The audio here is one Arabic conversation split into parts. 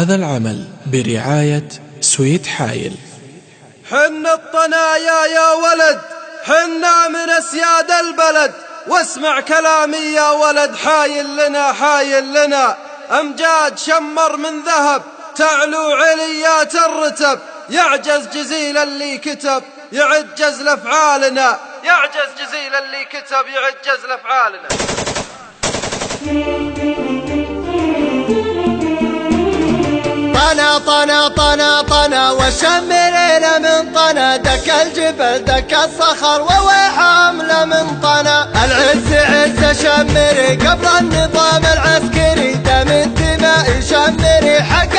هذا العمل برعاية سويت حايل. حن الطنايا يا ولد حنا من أسياد البلد واسمع كلامي يا ولد حايل لنا حايل لنا. أمجاد شمر من ذهب تعلو عليات الرتب. يعجز جزيل اللي كتب يعجز لأفعالنا. يعجز جزيل اللي كتب يعجز لأفعالنا. طنا طنا طنا طنا وشمرنا من طنا. دك الجبل دك الصخر ووحاملة من طنا. العز عز شمري قبل النظام العسكري. دم الدماء شمري حق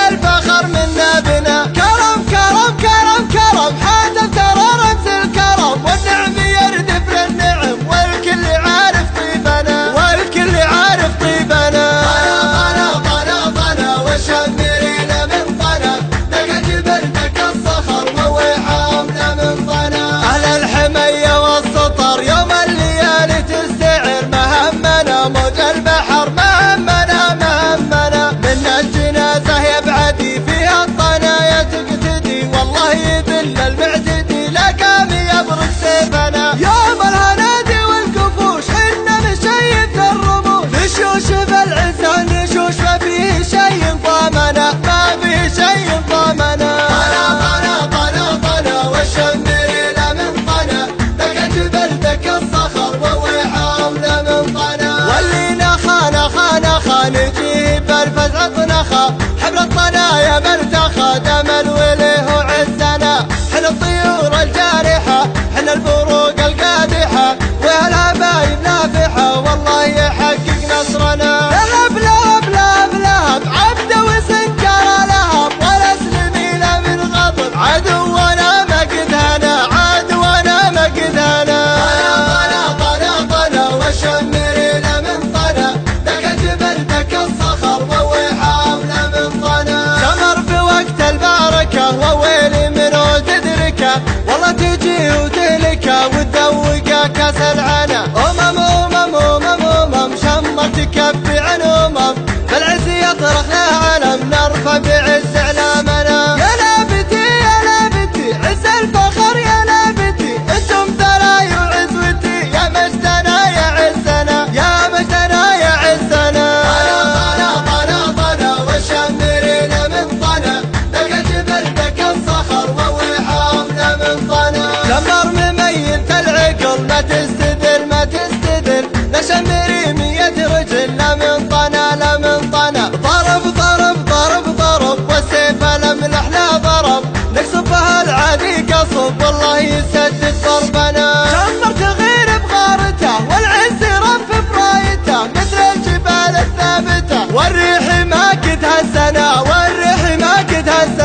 ככה تدركه وويلي من تدركه؟ والله تجي وتهلكه وتذوقه كاس العالم النصب والله يسدد ضربنا جمرت غير بغارته والعز رف برايته. مثل الجبال الثابتة والريح ما قد هسنا والريح ما قد هسنا